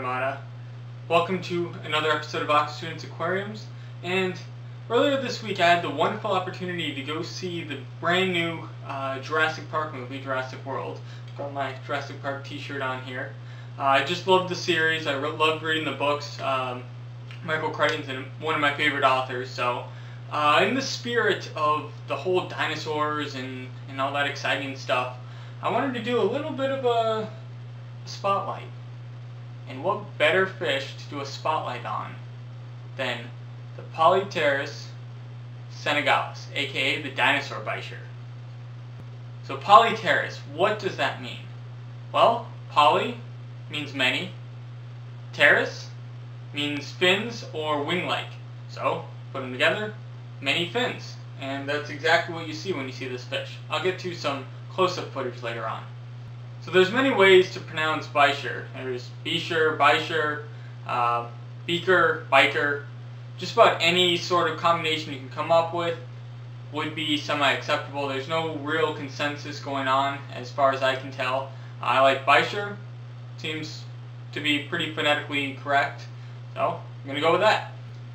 Armada. Welcome to another episode of Aquastudent's Aquariums. And earlier this week I had the wonderful opportunity to go see the brand new uh, Jurassic Park movie, Jurassic World. Got my Jurassic Park t-shirt on here. Uh, I just loved the series. I re- loved reading the books. Um, Michael Crichton's one of my favorite authors, so uh, in the spirit of the whole dinosaurs and, and all that exciting stuff, I wanted to do a little bit of a spotlight. And what better fish to do a spotlight on than the Polypterus senegalus, aka the dinosaur bichir. So Polypterus, what does that mean? Well, poly means many, pterus means fins or wing-like. So, put them together, many fins. And that's exactly what you see when you see this fish. I'll get to some close-up footage later on. So there's many ways to pronounce bichir. There's Bisher, Bichir, uh, Beaker, Biker. Just about any sort of combination you can come up with would be semi-acceptable. There's no real consensus going on as far as I can tell. I like Bichir. Seems to be pretty phonetically correct. So I'm going to go with that.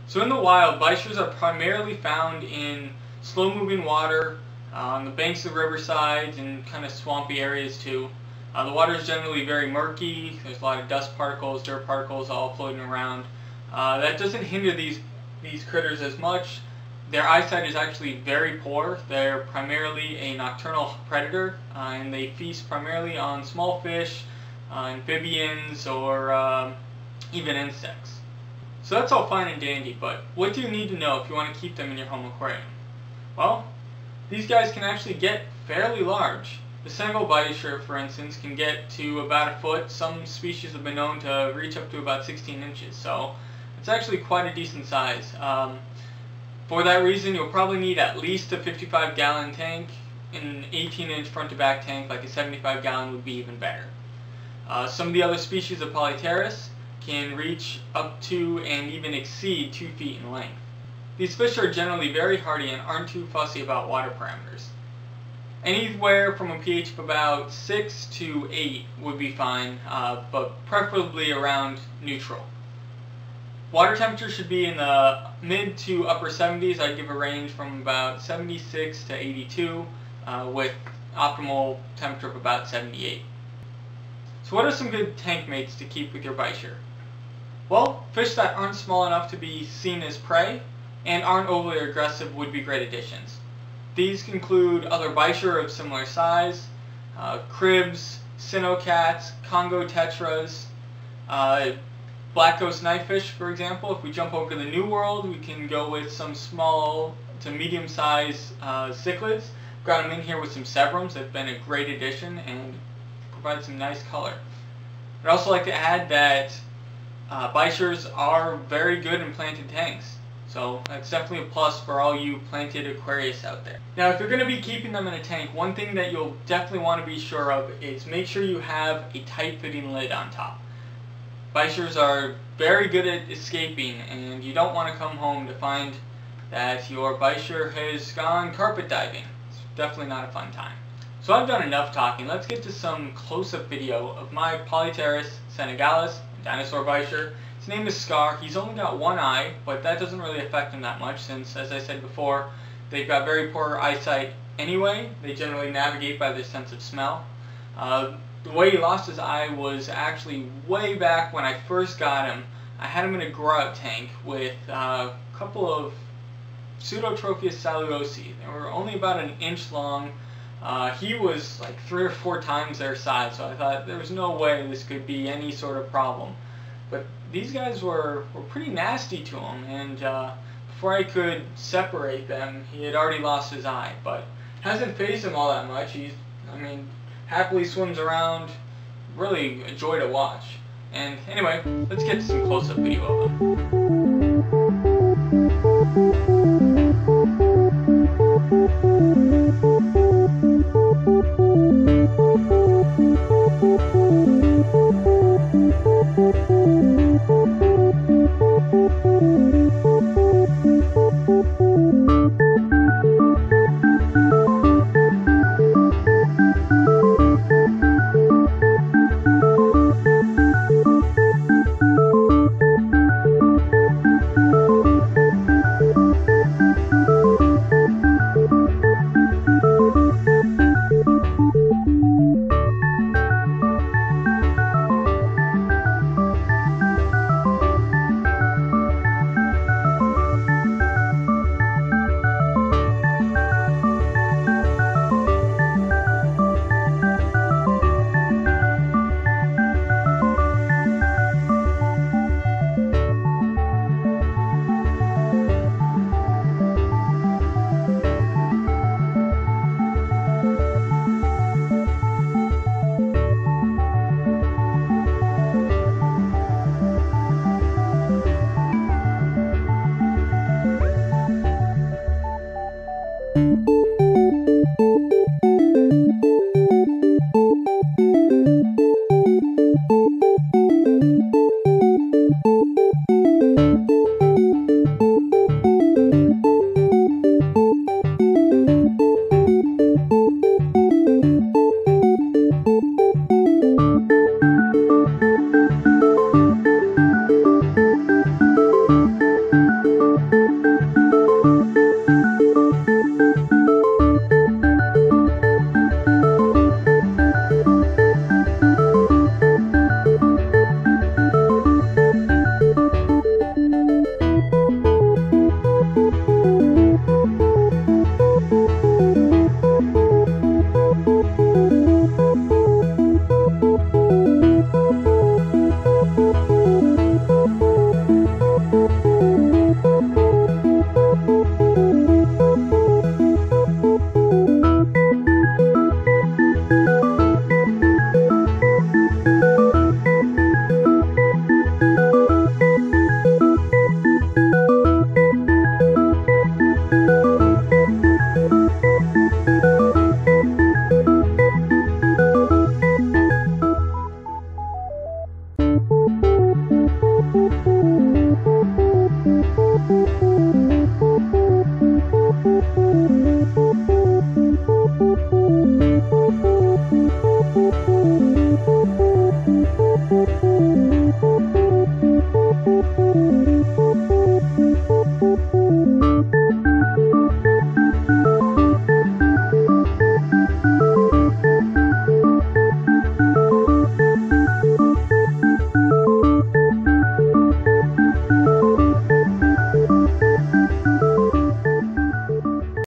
So in the wild, bichirs are primarily found in slow-moving water, uh, on the banks of riversides and kind of swampy areas too. Uh, the water is generally very murky. There's a lot of dust particles, dirt particles all floating around. Uh, that doesn't hinder these these critters as much. Their eyesight is actually very poor. They're primarily a nocturnal predator, uh, and they feast primarily on small fish, uh, amphibians, or um, even insects. So that's all fine and dandy, but what do you need to know if you want to keep them in your home aquarium? Well, these guys can actually get fairly large. The Senegal shrimp, for instance, can get to about a foot. Some species have been known to reach up to about 16 inches, so it's actually quite a decent size. Um, for that reason, you'll probably need at least a 55 gallon tank. An 18 inch front to back tank, like a 75 gallon, would be even better. Uh, some of the other species of Polypterus can reach up to and even exceed 2 feet in length. These fish are generally very hardy and aren't too fussy about water parameters. Anywhere from a pH of about 6 to 8 would be fine, uh, but preferably around neutral. Water temperature should be in the mid to upper 70s. I'd give a range from about 76 to 82 uh, with optimal temperature of about 78. So what are some good tank mates to keep with your bichir? Well, fish that aren't small enough to be seen as prey and aren't overly aggressive would be great additions. These include other bichir of similar size, uh, kribs, sinocats, Congo tetras, uh, black ghost knifefish, for example. If we jump over to the New World, we can go with some small to medium-sized uh, cichlids. Got them in here with some severums. They've been a great addition and provide some nice color. I'd also like to add that uh, bichirs are very good in planted tanks. So that's definitely a plus for all you planted aquarists out there. Now if you're going to be keeping them in a tank, one thing that you'll definitely want to be sure of is make sure you have a tight fitting lid on top. Bichirs are very good at escaping and you don't want to come home to find that your bichir has gone carpet diving. It's definitely not a fun time. So I've done enough talking. Let's get to some close-up video of my Polypterus senegalus, dinosaur bichir, his name is Scar. He's only got one eye, but that doesn't really affect him that much since, as I said before, they've got very poor eyesight anyway. They generally navigate by their sense of smell. Uh, the way he lost his eye was actually way back when I first got him. I had him in a grow-out tank with uh, a couple of Pseudotropheus saulosi. They were only about an inch long. Uh, he was like three or four times their size, so I thought there was no way this could be any sort of problem. But these guys were, were pretty nasty to him, and uh, before I could separate them, he had already lost his eye. But hasn't phased him all that much. He's, I mean, happily swims around. Really a joy to watch. And anyway, let's get to some close-up video of him.